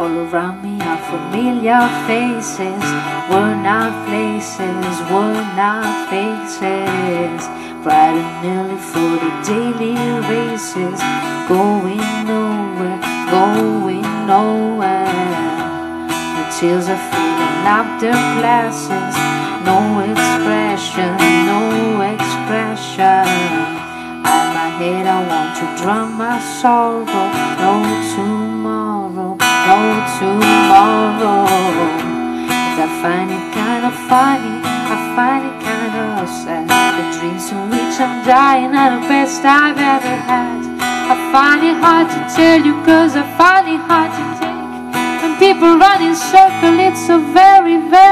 All around me are familiar faces, worn out places, worn out faces. Bright and early for the daily races, going nowhere, going nowhere. The tears are filling up their glasses, no expression, no expression. On my head, I want to drown my sorrow, no find it kinda funny, I find it kinda sad. The dreams in which I'm dying are the best I've ever had. I find it hard to tell you cause I find it hard to take. When people run in circles it's so very, very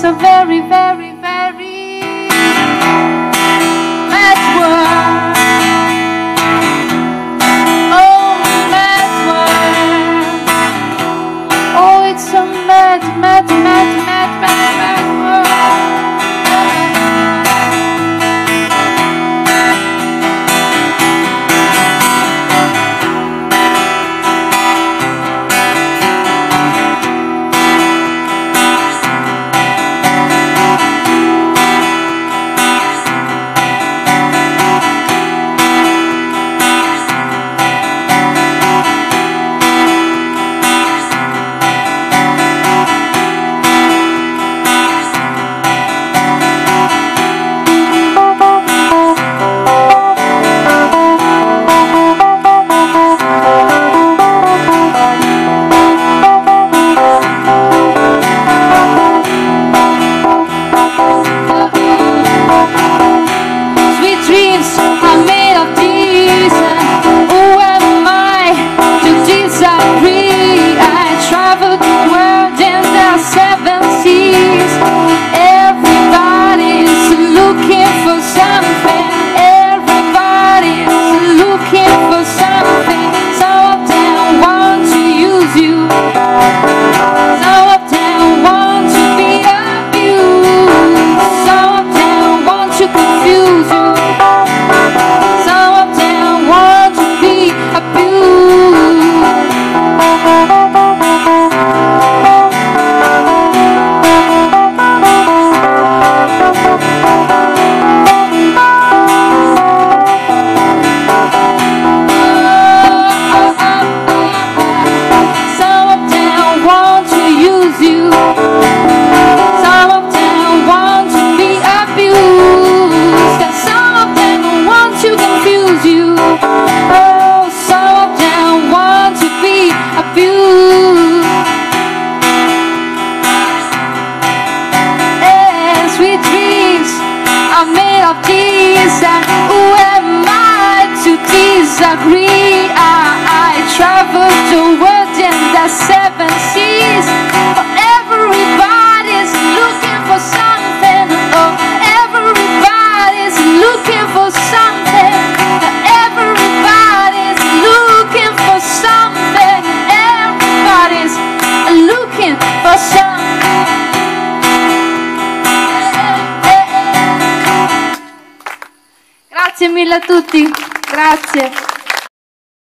so very, very I'm made of these And who am I to disagree? I, I traveled the world in the seven seas Grazie mille a tutti. Grazie.